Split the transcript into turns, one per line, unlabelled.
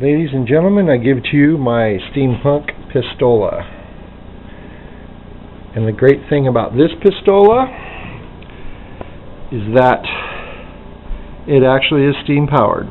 Ladies and gentlemen, I give to you my steampunk pistola. And the great thing about this pistola is that it actually is steam powered.